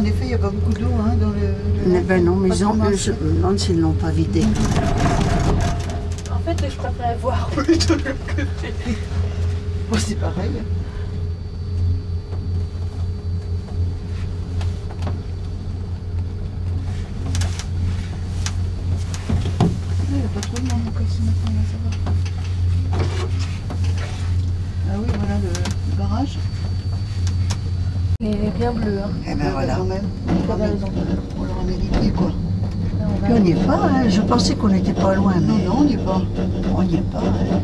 En effet, il n'y a pas beaucoup d'eau hein, dans le. Ben non, mais ils ont- Pas trop je me demande s'ils ne l'ont pas vidé. En fait, je préférais voir plutôt le côté. Bon, c'est pareil. Il n'y a pas trop de monde encore ce matin, là, ça va. Ah oui, voilà le, le barrage. Il est bien bleu, hein. Eh ben voilà. Quand même. On leur pieds, quoi. Puis on n'y est pas, hein. je pensais qu'on n'était pas loin, Non, mais non, on n'y est pas. on n'y est pas. hein.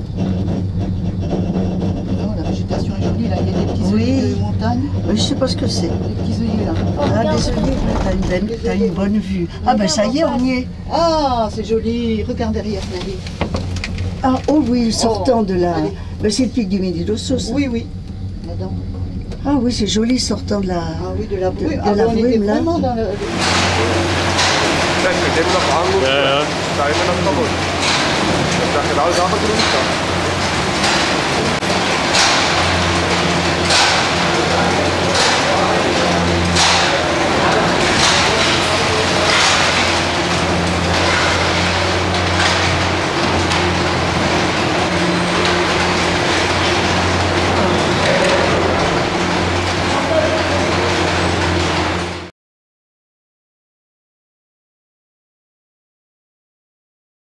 Non, la végétation est jolie, là. Il y a des petits Oui. œillets de montagne. Mais je sais pas ce que c'est. Des petits œillets, là. Oh, Ah, regarde. désolé, t'as une, belle- t'as une bonne vue. Ah ben ça y est, on y est. Ah, c'est joli. Regarde derrière, Nelly. Ah, oh oui, sortant de la... allez. Ben, c'est le pic du Midi d'Osso, ça. Oui, oui. Là-dedans. Ah oui, c'est joli, sortant de la... Ah oui, de la brume. de ah, la on était brume, là. vraiment dans le...